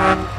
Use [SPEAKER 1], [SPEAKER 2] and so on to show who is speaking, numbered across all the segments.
[SPEAKER 1] Bye.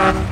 [SPEAKER 1] Uh...